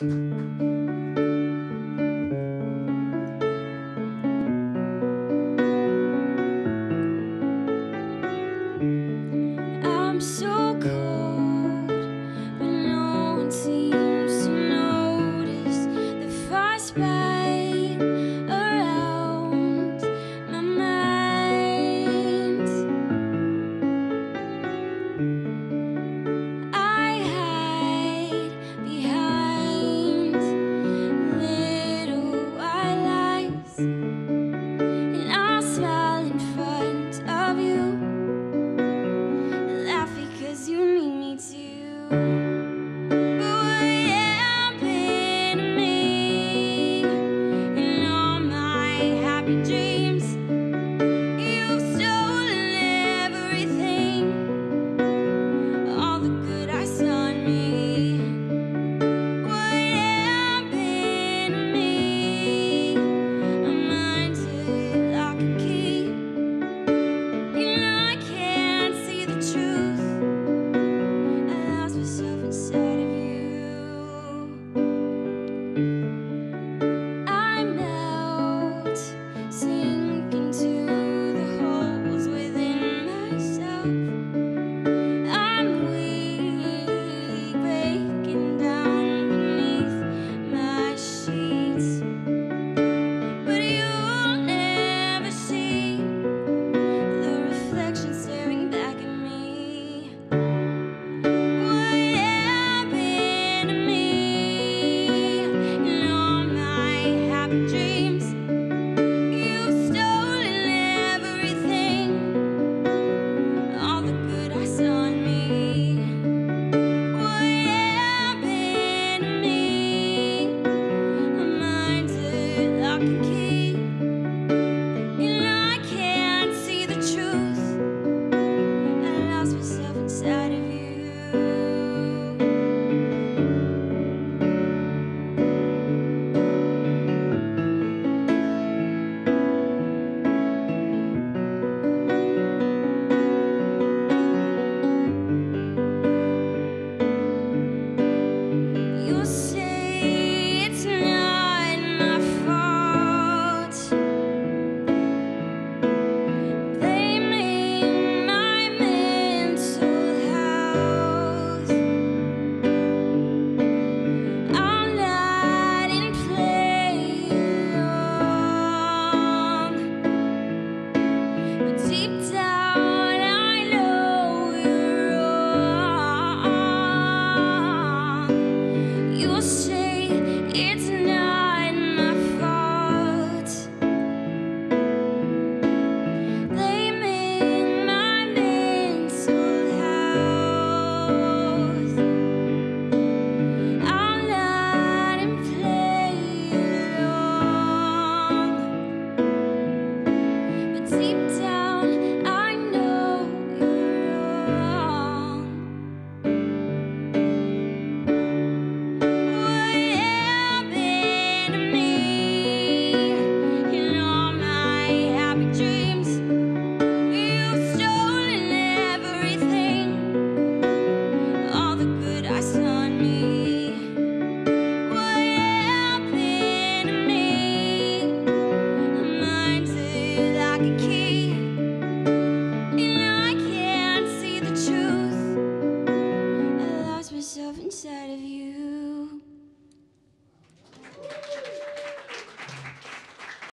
Música